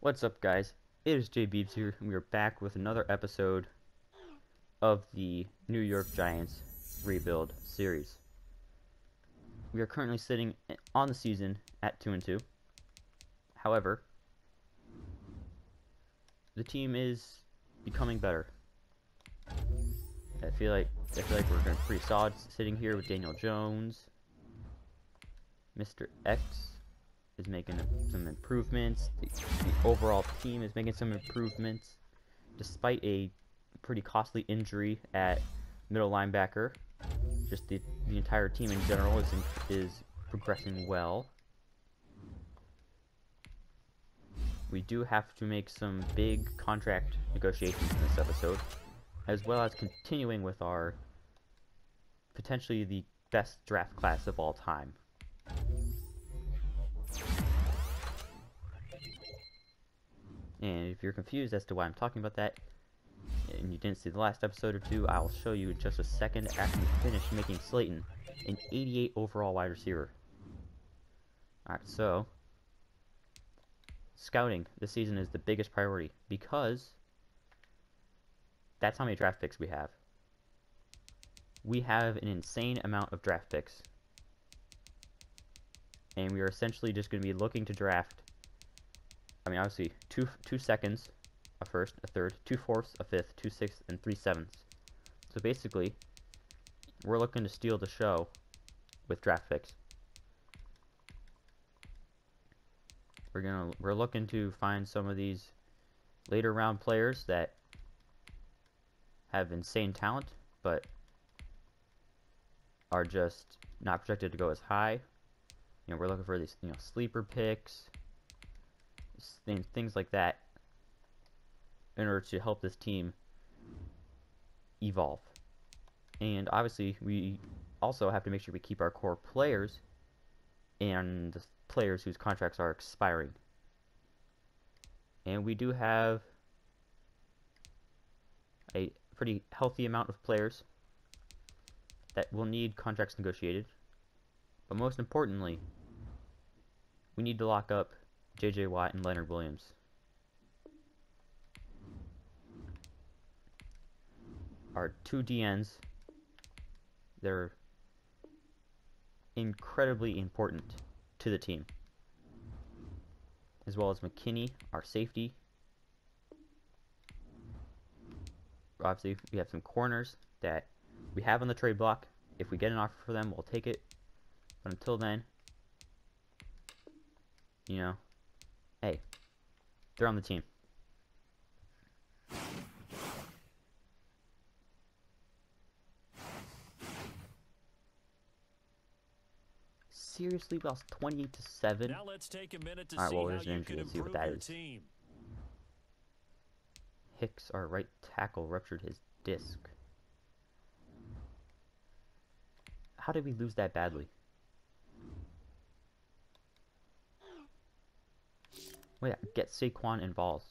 What's up, guys? It is Jay Beebs here, and we are back with another episode of the New York Giants Rebuild series. We are currently sitting on the season at 2 and 2. However, the team is becoming better. I feel like I feel like we're going pretty solid sitting here with Daniel Jones, Mr. X, is making some improvements. The, the, overall team is making some improvements, despite a pretty costly injury at middle linebacker. Just the the entire team in general is in, is progressing well. We do have to make some big contract negotiations in this episode, as well as continuing with our potentially the best draft class of all time. And if you're confused as to why I'm talking about that, and you didn't see the last episode or two, I'll show you in just a second after we finish making Slayton an 88 overall wide receiver. Alright, so, scouting this season is the biggest priority because that's how many draft picks we have. We have an insane amount of draft picks. And we are essentially just going to be looking to draft I mean, obviously, two two seconds, a first, a third, two fourths, a fifth, two sixths, and three sevenths. So basically, we're looking to steal the show with draft picks. We're gonna we're looking to find some of these later round players that have insane talent, but are just not projected to go as high. You know, we're looking for these you know sleeper picks things, things like that in order to help this team evolve. And obviously, we also have to make sure we keep our core players and the players whose contracts are expiring. And we do have a pretty healthy amount of players that will need contracts negotiated. But most importantly, we need to lock up J.J. Watt and Leonard Williams. Are two DNs, they're incredibly important to the team. As well as McKinney, our safety. Obviously, we have some corners that we have on the trade block. If we get an offer for them, we'll take it. But until then, you know, Hey, they're on the team. Seriously, we lost 28 to 7. Now let's take a minute to All right, see well, how an you can see what that is. team. Hicks, our right tackle, ruptured his disc. How did we lose that badly? Oh, Wait, get Saquon involved.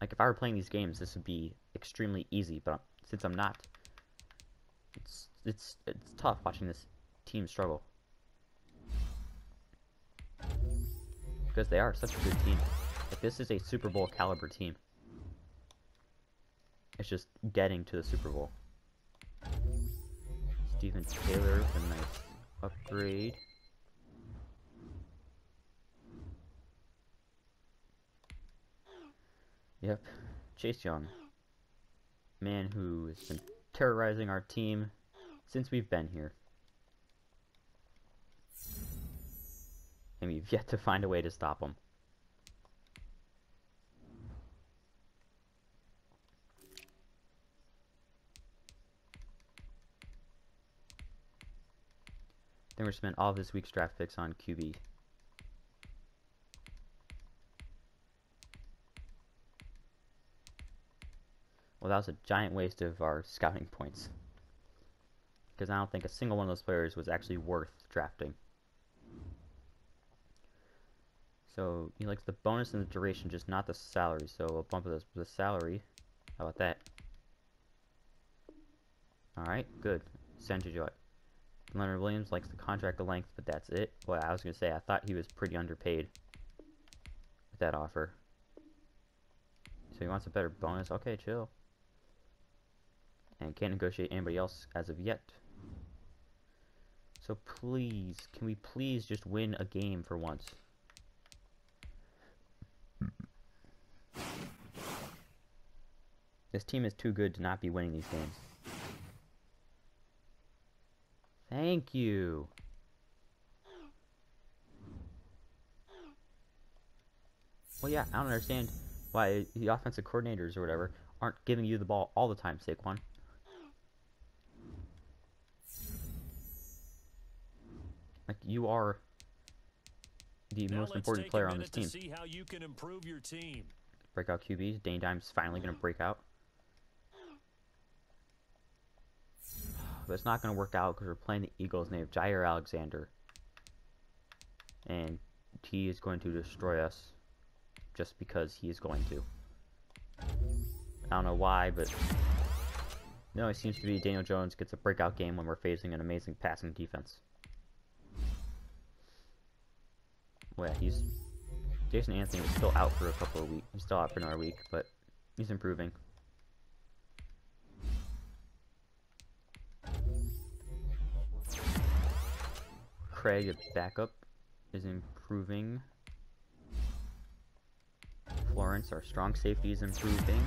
Like, if I were playing these games, this would be extremely easy, but uh, since I'm not, it's, it's, it's tough watching this team struggle. Because they are such a good team. Like, this is a Super Bowl caliber team. It's just getting to the Super Bowl. Stephen Taylor with a nice upgrade. Yep, Chase Young. Man who has been terrorizing our team since we've been here. And we've yet to find a way to stop him. Then we spent all of this week's draft picks on QB. Well, that was a giant waste of our scouting points. Because I don't think a single one of those players was actually worth drafting. So, he likes the bonus and the duration, just not the salary. So, we'll bump the, the salary. How about that? Alright, good. Send to joy. Leonard Williams likes the contract length, but that's it. Well, I was gonna say I thought he was pretty underpaid with that offer. So he wants a better bonus. Okay, chill. And can't negotiate anybody else as of yet. So please, can we please just win a game for once? This team is too good to not be winning these games. Thank you. Well, yeah, I don't understand why the offensive coordinators or whatever aren't giving you the ball all the time, Saquon. Like, you are the Now most important player on this team. See how you can improve your team. Breakout QBs. Danny Dime's finally going to break out. But it's not going to work out because we're playing the Eagles named Jaire Alexander. And he is going to destroy us just because he is going to. I don't know why, but no, it seems to be Daniel Jones gets a breakout game when we're facing an amazing passing defense. Well, yeah, he's Jason Anthony is still out for a couple of weeks. He's still out for another week, but he's improving. Craig at backup is improving. Florence, our strong safety, is improving.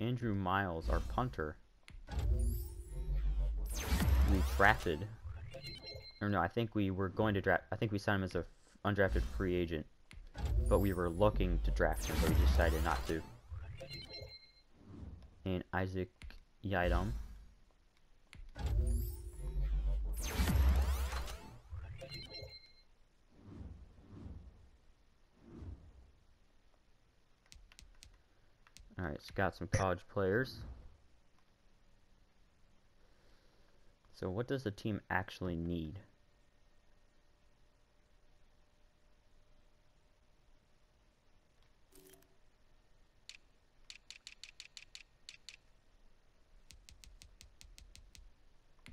Andrew Miles, our punter, we drafted or no, I think we were going to draft. I think we signed him as a undrafted free agent, but we were looking to draft him, but we decided not to. And Isaac Yiadom. Alright, it's got some college players. So what does the team actually need?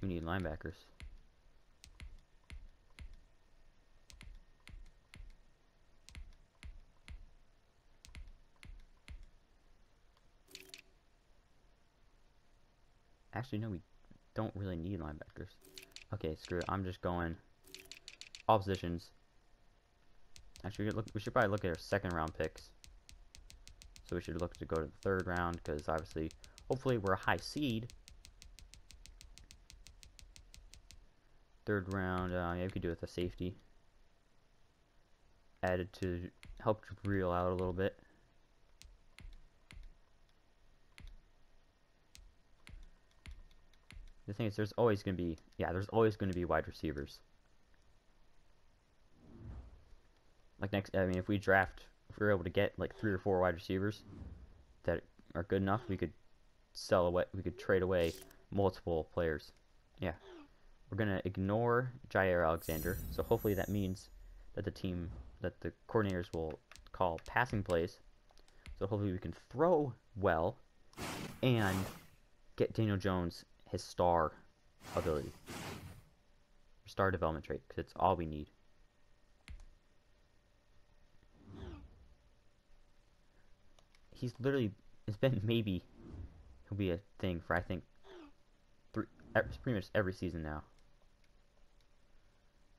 We need linebackers. Actually, no, we don't really need linebackers. Okay, screw it. I'm just going all positions. Actually, we, look, we should probably look at our second round picks. So we should look to go to the third round because obviously, hopefully, we're a high seed. Third round, uh, yeah, we could do it with a safety. Added to help reel out a little bit. The thing is, there's always going to be, yeah, there's always going to be wide receivers. Like next, I mean, if we draft, if we are able to get like three or four wide receivers that are good enough, we could sell away, we could trade away multiple players. Yeah. We're going to ignore Jaire Alexander, so hopefully that means that the team, that the coordinators will call passing plays. So hopefully we can throw well and get Daniel Jones his star ability. Star development trait, because it's all we need. He's literally, it's been maybe, he'll be a thing for, I think, three, pretty much every season now.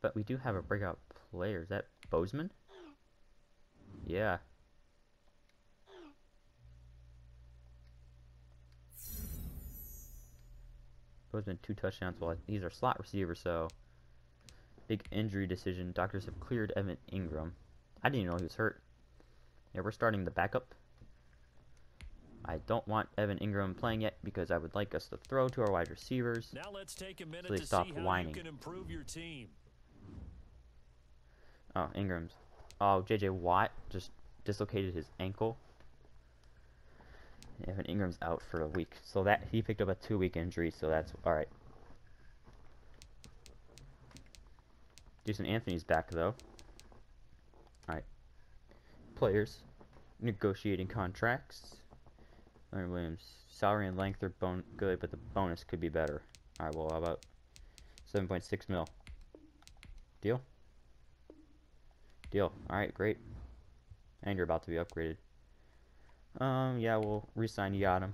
But we do have a breakout player. Is that Bozeman? Yeah. Bozeman two touchdowns. Well, he's our slot receiver, so big injury decision. Doctors have cleared Evan Engram. I didn't even know he was hurt. Yeah, we're starting the backup. I don't want Evan Engram playing yet because I would like us to throw to our wide receivers. Now let's take a minute they to stop see how whining. you can improve your team. Oh, Engram's. Oh, J.J. Watt just dislocated his ankle. Evan Engram's out for a week, so that he picked up a two-week injury, so that's all right. Jason Anthony's back though. All right. Players negotiating contracts. Leonard Williams. Salary and length are bon good, but the bonus could be better. Alright, well, how about 7.6 mil? Deal? Deal. Alright, great. And you're about to be upgraded. Um, yeah, we'll resign Yiadom.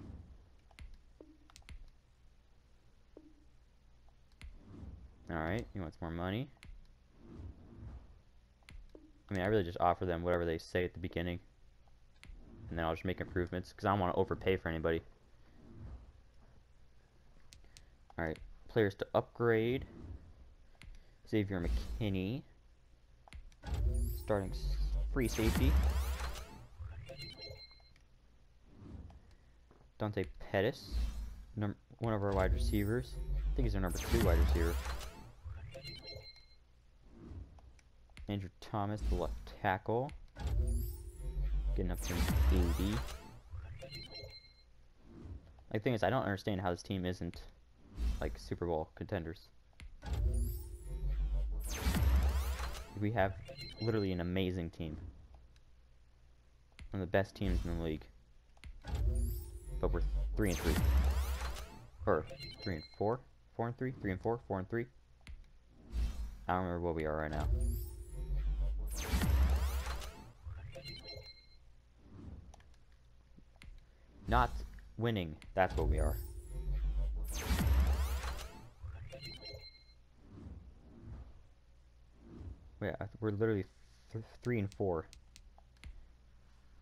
Alright, he wants more money. I mean, I really just offer them whatever they say at the beginning. And then I'll just make improvements, because I don't want to overpay for anybody. Alright, players to upgrade. Xavier McKinney. Starting free safety. Dante Pettis. Num one of our wide receivers. I think he's our number two wide receiver. Andrew Thomas, the left tackle. Getting up to an 80. Like, the thing is, I don't understand how this team isn't, like, Super Bowl contenders. We have literally an amazing team. One of the best teams in the league. But we're 3 and 3. Or 3 and 4? 4 and 3? 3 and 4? 4 and 3? I don't remember what we are right now. Not winning. That's what we are. Wait, we're literally th three and four.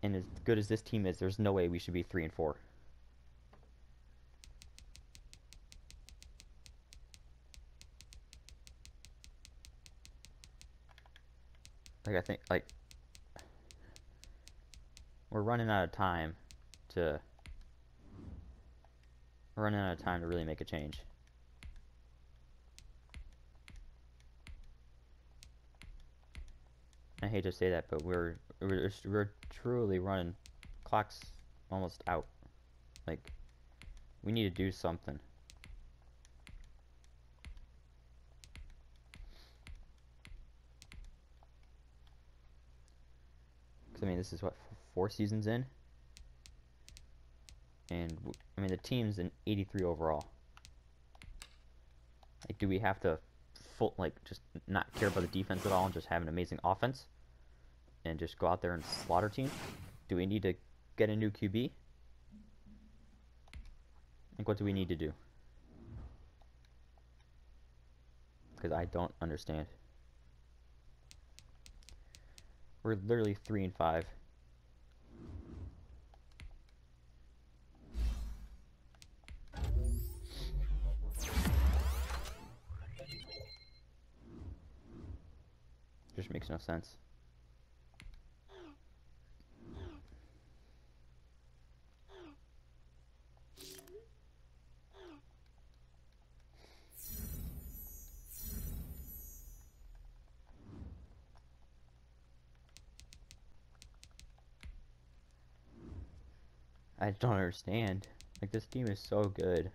And as good as this team is, there's no way we should be three and four. Like I think like we're running out of time to running out of time to really make a change. Hate to say that, but we're we're we're truly running clocks almost out. Like we need to do something. Cause I mean, this is what four seasons in, and I mean the team's an 83 overall. Like, do we have to full like just not care about the defense at all and just have an amazing offense, and just go out there and slaughter teams? Do we need to get a new QB? Like, what do we need to do? Because I don't understand. We're literally three and five. Just makes no sense. I don't understand. Like this team is so good.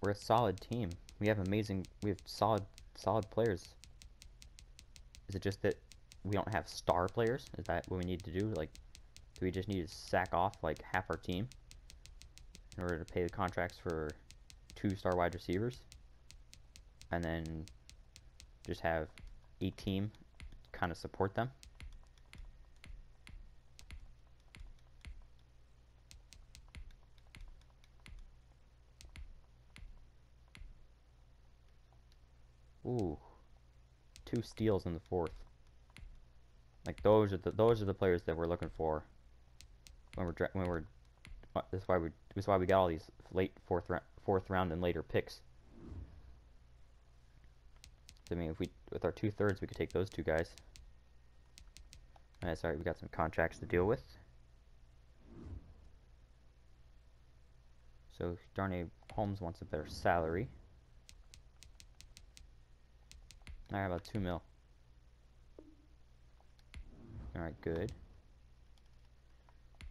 We're a solid team. We have amazing we have solid solid players. Is it just that we don't have star players? Is that what we need to do? Like do we just need to sack off like half our team in order to pay the contracts for two star wide receivers? And then just have a team kind of support them? Two steals in the fourth. Like those are the those are the players that we're looking for when we're when we're. uh, That's why we that's why we got all these late fourth round fourth round and later picks. I mean, if we with our two thirds, we could take those two guys. Alright, sorry, we got some contracts to deal with. So Darnay Holmes wants a better salary. Alright, about two mil. Alright, good.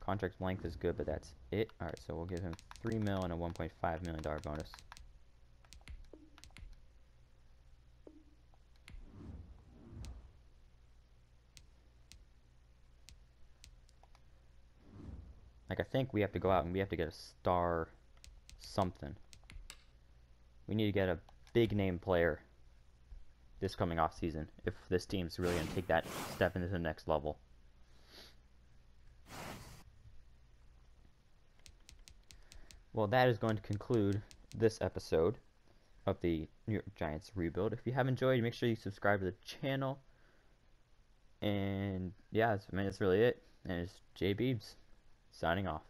Contract length is good, but that's it. Alright, so we'll give him three mil and a one point five million dollar bonus. Like I think we have to go out and we have to get a star something. We need to get a big name player this coming off season if this team's really going to take that step into the next level. Well, that is going to conclude this episode of the New York Giants rebuild. If you have enjoyed, make sure you subscribe to the channel. And yeah, I mean, that's really it. And it's Jay Beebs signing off.